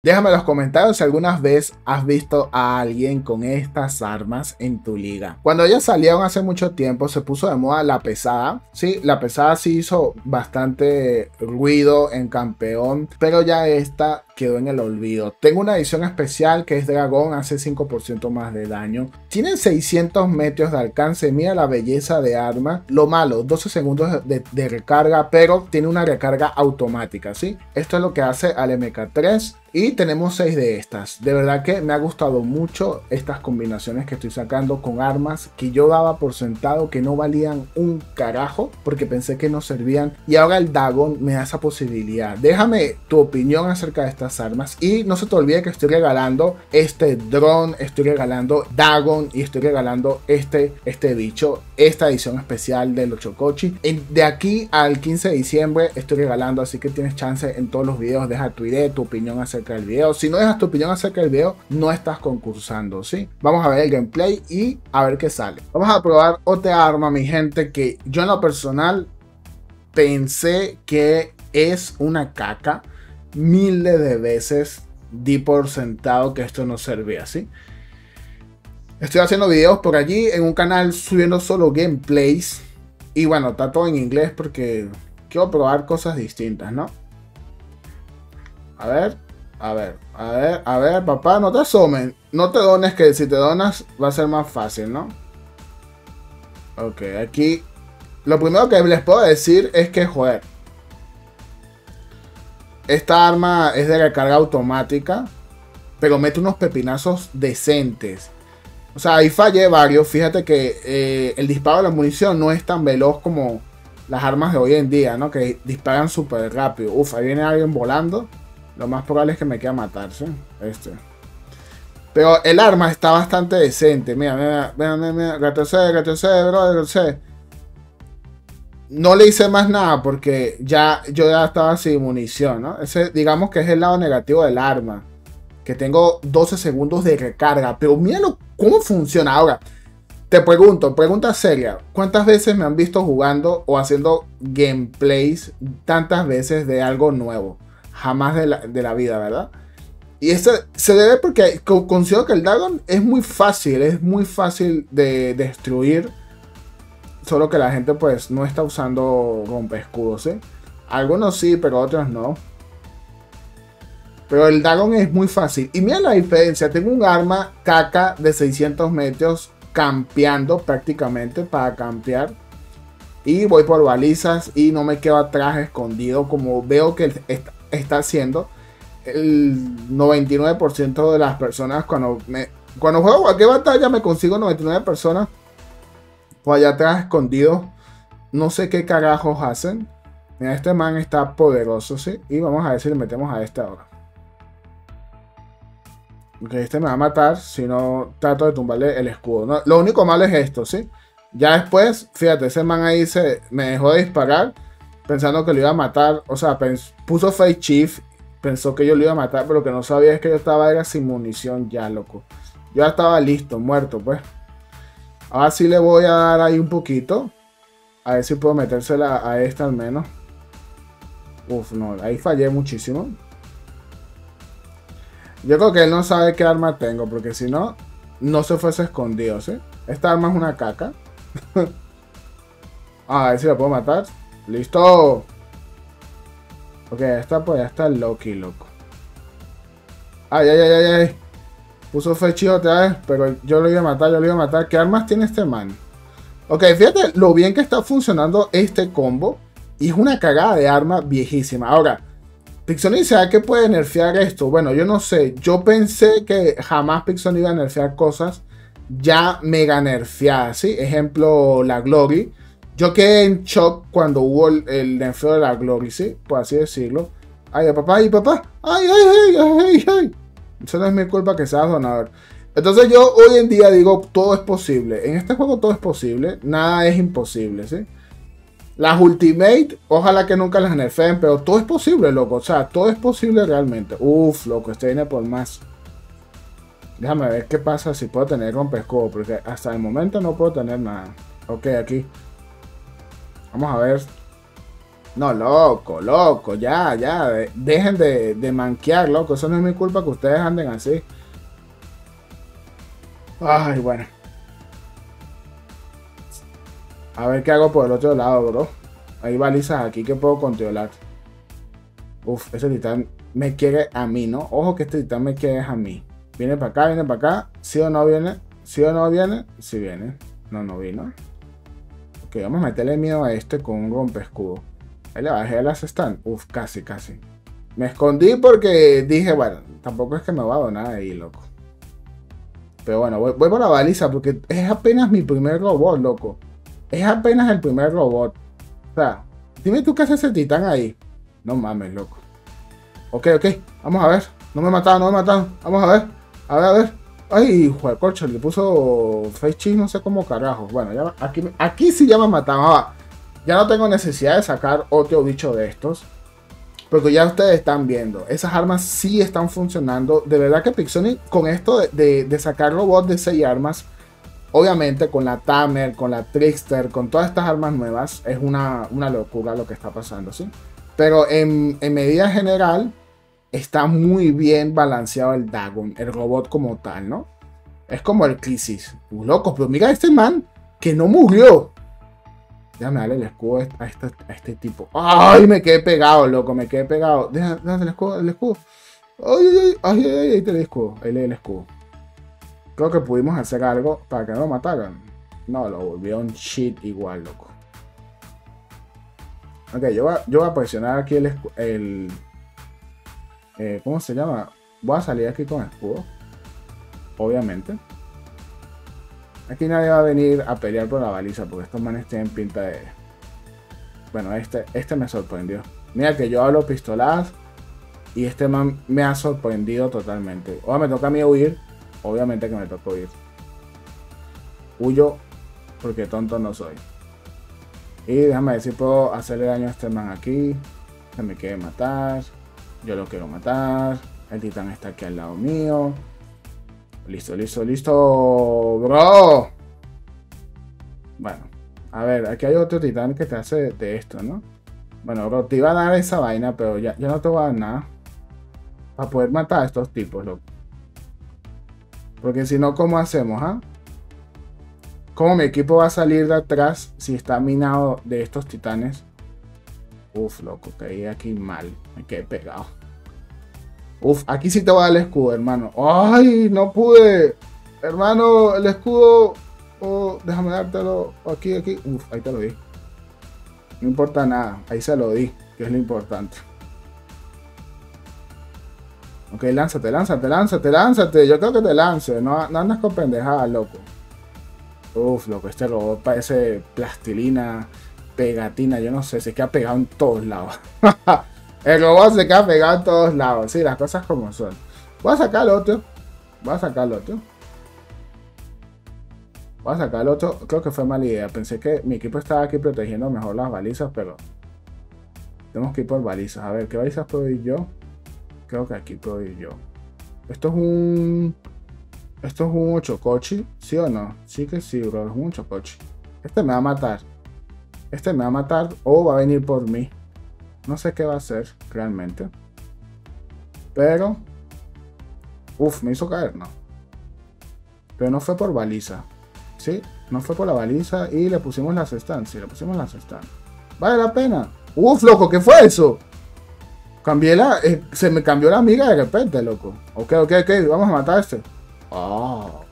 Déjame en los comentarios si alguna vez has visto a alguien con estas armas en tu liga. Cuando ellas salieron hace mucho tiempo se puso de moda la pesada. Sí, la pesada sí hizo bastante ruido en campeón, pero ya esta quedó en el olvido. Tengo una edición especial que es dragón, hace 5% más de daño. Tiene 600 metros de alcance, mira la belleza de arma. Lo malo, 12 segundos de, de recarga, pero tiene una recarga automática, ¿sí? Esto es lo que hace al MK3. Y tenemos 6 de estas. De verdad que me ha gustado mucho estas combinaciones que estoy sacando con armas que yo daba por sentado que no valían un carajo porque pensé que no servían. Y ahora el Dagon me da esa posibilidad. Déjame tu opinión acerca de estas armas. Y no se te olvide que estoy regalando este drone, estoy regalando Dagon y estoy regalando este, este bicho, esta edición especial del Ochocochi. De aquí al 15 de diciembre estoy regalando, así que tienes chance en todos los videos. Deja tu idea, tu opinión acerca del video. Si no dejas tu opinión acerca del video, no estás concursando, ¿sí? Vamos a ver el gameplay y a ver qué sale. Vamos a probar otra arma, mi gente, que yo en lo personal pensé que es una caca miles de veces di por sentado que esto no servía así. Estoy haciendo videos por allí en un canal subiendo solo gameplays. Y bueno, está todo en inglés porque quiero probar cosas distintas, ¿no? A ver, a ver, a ver, a ver, papá, no te asomen. No te dones que si te donas va a ser más fácil, ¿no? Ok, aquí lo primero que les puedo decir es que, joder, esta arma es de recarga automática, pero mete unos pepinazos decentes. O sea, ahí fallé varios. Fíjate que eh, el disparo de la munición no es tan veloz como las armas de hoy en día, ¿no? Que disparan súper rápido. Uf, ahí viene alguien volando. Lo más probable es que me quede matarse. Este. Pero el arma está bastante decente. Mira, mira, mira, mira, mira. Retrocede, retrocede, bro, retrocede no le hice más nada porque ya yo ya estaba sin munición, ¿no? Ese digamos que es el lado negativo del arma. Que tengo 12 segundos de recarga. Pero míralo cómo funciona. Ahora, te pregunto, pregunta seria. ¿Cuántas veces me han visto jugando o haciendo gameplays tantas veces de algo nuevo? Jamás de la, vida, ¿verdad? Y eso se debe porque considero que el Dragon es muy fácil, es muy fácil de destruir Solo que la gente pues no está usando escudos, ¿eh? Algunos sí, pero otros no. Pero el Dagon es muy fácil. Y mira la diferencia. Tengo un arma caca de 600 metros campeando prácticamente para campear. Y voy por balizas y no me quedo atrás escondido como veo que está haciendo el 99% de las personas cuando me... Cuando juego cualquier batalla me consigo 99 personas allá atrás escondido. No sé qué carajos hacen. Mira, este man está poderoso, ¿sí? Y vamos a ver si le metemos a este ahora. Ok, este me va a matar si no trato de tumbarle el escudo. lo único malo es esto, ¿sí? Ya después, fíjate, ese man ahí se me dejó de disparar pensando que lo iba a matar. O sea, puso Face Chief, pensó que yo lo iba a matar, pero lo que no sabía es que yo estaba era sin munición ya, loco. Yo ya estaba listo, muerto, pues. Ahora sí le voy a dar ahí un poquito. A ver si puedo metérsela a esta al menos. Uf, no, ahí fallé muchísimo. Yo creo que él no sabe qué arma tengo, porque si no, no se fuese escondido, ¿sí? Esta arma es una caca. a ver si la puedo matar. ¡Listo! Ok, esta pues ya está Loki, loco. Ay, ay, ay, ay, ay. Puso fechi otra vez, pero yo lo iba a matar, yo lo iba a matar. ¿Qué armas tiene este man? Ok, fíjate lo bien que está funcionando este combo. Y es una cagada de arma viejísima. Ahora, Pixoni ¿sabe que puede nerfear esto? Bueno, yo no sé. Yo pensé que jamás Pixoni iba a nerfear cosas ya mega nerfeadas, ¿sí? Ejemplo, la Glory. Yo quedé en shock cuando hubo el, nerfeo de la Glory, ¿sí? Por así decirlo. Ay, papá, ay, papá. Ay, ay, ay, ay, ay. Eso no es mi culpa que seas donador. Entonces yo hoy en día digo, todo es posible. En este juego todo es posible. Nada es imposible, ¿sí? Las Ultimate, ojalá que nunca las nerfeen, pero todo es posible, loco. O sea, todo es posible realmente. Uf, loco, este viene por más. Déjame ver qué pasa si puedo tener rompescudo, porque hasta el momento no puedo tener nada. Ok, aquí. Vamos a ver. No, loco, loco, ya, ya. Dejen de, de manquear, loco. Eso no es mi culpa que ustedes anden así. Ay, bueno. A ver qué hago por el otro lado, bro. Hay balizas aquí que puedo controlar. Uf, ese titán me quiere a mí, ¿no? Ojo que este titán me quiere a mí. Viene para acá, viene para acá. ¿Sí o no viene? ¿Sí o no viene? Sí viene. No, no vino. Ok, vamos a meterle miedo a este con un rompe escudo. Le bajé las stand. Uf, casi, casi. Me escondí porque dije, bueno, tampoco es que me va a donar ahí, loco. Pero bueno, voy, voy por la baliza porque es apenas mi primer robot, loco. Es apenas el primer robot. O sea, dime tú qué hace ese titán ahí. No mames, loco. Ok, ok, vamos a ver. No me mataron, no me mataron. Vamos a ver. A ver, a ver. Ay, hijo corcho, le puso face no sé cómo carajo. Bueno, ya, aquí, aquí sí ya me mataron. Ya no tengo necesidad de sacar otro bicho de estos. Porque ya ustedes están viendo, esas armas sí están funcionando. De verdad que Pixoni con esto de, sacar robots de 6 armas, obviamente con la Tamer, con la Trickster, con todas estas armas nuevas, es una, locura lo que está pasando, ¿sí? Pero en, en medida general, está muy bien balanceado el Dagon, el robot como tal, ¿no? Es como el Crisis. Loco, pero mira a este man que no murió. Déjame darle el escudo a este, tipo. ¡Ay! Me quedé pegado, loco, me quedé pegado. Déjame el escudo, el escudo. ¡Ay, ay, ay! ¡Ay, ahí te el escudo! Ahí le el escudo. Creo que pudimos hacer algo para que no lo mataran. No, lo volvió un shit igual, loco. Ok, yo voy a, yo voy a presionar aquí el, el eh, ¿Cómo se llama? Voy a salir aquí con escudo. Obviamente. Aquí nadie va a venir a pelear por la baliza porque estos manes tienen pinta de... Bueno, este, este me sorprendió. Mira que yo hablo pistolas y este man me ha sorprendido totalmente. Ahora me toca a mí huir. Obviamente que me toca huir. Huyo porque tonto no soy. Y déjame ver si puedo hacerle daño a este man aquí. Que me quiere matar. Yo lo quiero matar. El titán está aquí al lado mío. Listo, listo, listo, bro. Bueno, a ver, aquí hay otro titán que te hace de esto, ¿no? Bueno, bro, te iba a dar esa vaina, pero ya, ya no te voy a dar nada. Para poder matar a estos tipos, loco. Porque si no, ¿cómo hacemos, ah? ¿Cómo mi equipo va a salir de atrás si está minado de estos titanes? Uf, loco, caí aquí mal. Me quedé pegado. Uf, aquí sí te va el escudo, hermano. ¡Ay! No pude. Hermano, el escudo. Oh, déjame dártelo. Aquí, aquí. Uf, ahí te lo di. No importa nada. Ahí se lo di, que es lo importante. Ok, lánzate, lánzate, lánzate, lánzate. Yo creo que te lance. No, no andas con pendejadas, loco. Uf, loco, este robot parece plastilina pegatina, yo no sé, se queda pegado en todos lados. el robot se queda pegado en todos lados, sí, las cosas como son. Voy a sacar el otro. Voy a sacar el otro. Voy a sacar el otro. Creo que fue mala idea. Pensé que mi equipo estaba aquí protegiendo mejor las balizas, pero tenemos que ir por balizas. A ver, ¿qué balizas puedo ir yo? Creo que aquí puedo ir yo. Esto es un... Esto es un 8 coche, ¿sí o no? Sí que sí, bro, es un 8 coche. Este me va a matar. Este me va a matar o va a venir por mí. No sé qué va a hacer realmente. Pero... Uf, me hizo caer, no. Pero no fue por baliza. Sí, no fue por la baliza y le pusimos las stands. Sí, le pusimos las stands. Vale la pena. Uf, loco, ¿qué fue eso? Cambié la... Eh, se me cambió la amiga de repente, loco. Ok, ok, ok, vamos a matar a este. Oh.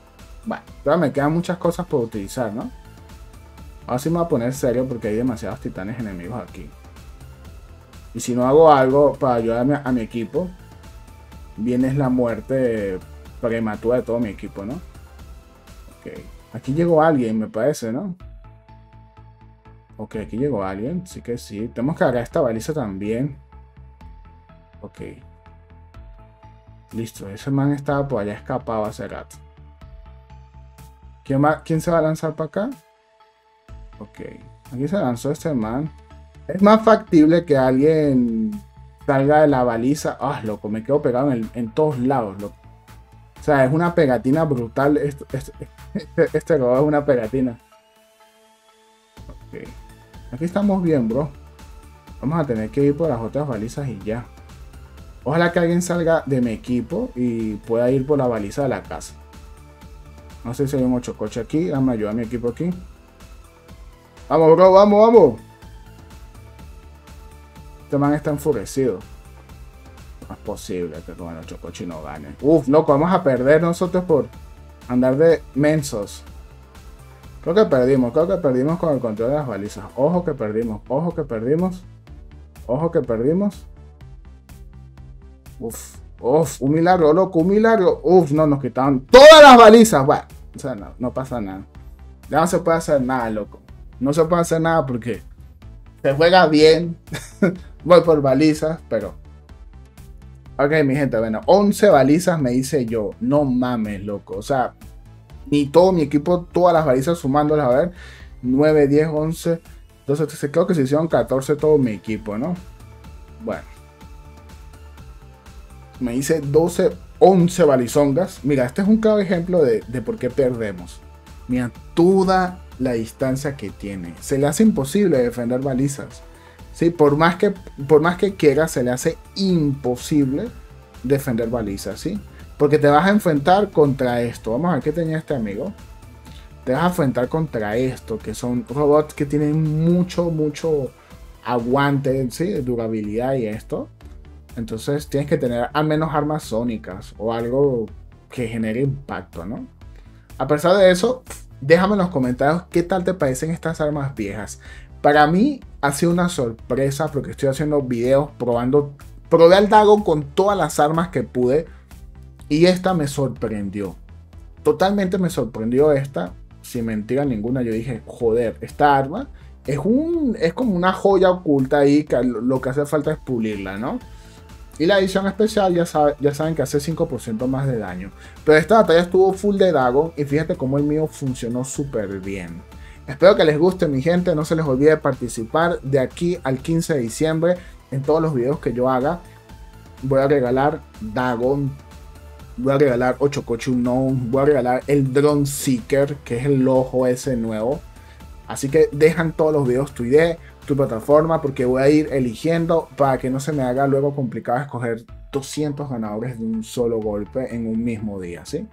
Bueno, me quedan muchas cosas por utilizar, ¿no? Ahora sí me voy a poner serio porque hay demasiados titanes enemigos aquí. Y si no hago algo para ayudarme a mi equipo, viene la muerte prematura de todo mi equipo, ¿no? Ok. Aquí llegó alguien, me parece, ¿no? Ok, aquí llegó alguien. Sí que sí. Tenemos que agarrar esta baliza también. Ok. Listo. Ese man estaba por allá escapado hace rato. ¿Quién, ¿Quién se va a lanzar para acá? Ok. Aquí se lanzó este man. Es más factible que alguien salga de la baliza. Ah, loco, me quedo pegado en, todos lados, loco. O sea, es una pegatina brutal. Este, este, este, es una pegatina. Ok. Aquí estamos bien, bro. Vamos a tener que ir por las otras balizas y ya. Ojalá que alguien salga de mi equipo y pueda ir por la baliza de la casa. No sé si hay un 8 coche aquí. Dame ayuda a mi equipo aquí. Vamos, bro, vamos, vamos. Este man está enfurecido. No es posible que con el 8 coche no gane. Uf, loco, vamos a perder nosotros por andar de mensos. Creo que perdimos, creo que perdimos con el control de las balizas. Ojo que perdimos, ojo que perdimos. Ojo que perdimos. Uf, uf, un milagro, loco, un milagro. Uf, no, nos quitaron todas las balizas. Bueno, o sea, no, no pasa nada. Ya no se puede hacer nada, loco. No se puede hacer nada porque se juega bien. Voy por balizas, pero. Ok, mi gente, bueno, 11 balizas me hice yo. No mames, loco. O sea, ni todo mi equipo, todas las balizas sumándolas, a ver. 9, 10, 11, 12, 13. Creo que se hicieron 14 todo mi equipo, ¿no? Bueno. Me hice 12, 11 balizongas. Mira, este es un claro ejemplo de, de por qué perdemos. Mira, toda la distancia que tiene. Se le hace imposible defender balizas. ¿sí? Por, más que, por más que quiera, se le hace imposible defender balizas. ¿sí? Porque te vas a enfrentar contra esto. Vamos a ver qué tenía este amigo. Te vas a enfrentar contra esto, que son robots que tienen mucho, mucho aguante, ¿sí? durabilidad y esto. Entonces tienes que tener al menos armas sónicas o algo que genere impacto, ¿no? A pesar de eso, déjame en los comentarios qué tal te parecen estas armas viejas. Para mí ha sido una sorpresa porque estoy haciendo videos probando. Probé al Dagon con todas las armas que pude y esta me sorprendió. Totalmente me sorprendió esta. Sin mentira ninguna, yo dije, joder, esta arma es, un, es como una joya oculta ahí que lo que hace falta es pulirla, ¿no? Y la edición especial ya, saben que hace 5% más de daño. Pero esta batalla estuvo full de Dagon y fíjate cómo el mío funcionó súper bien. Espero que les guste mi gente, no se les olvide participar de aquí al 15 de diciembre en todos los videos que yo haga. Voy a regalar Dagon, voy a regalar 8 Coche Unknown, voy a regalar el Drone Seeker, que es el ojo ese nuevo. Así que dejan todos los videos tu idea tu plataforma porque voy a ir eligiendo para que no se me haga luego complicado escoger 200 ganadores de un solo golpe en un mismo día, ¿sí?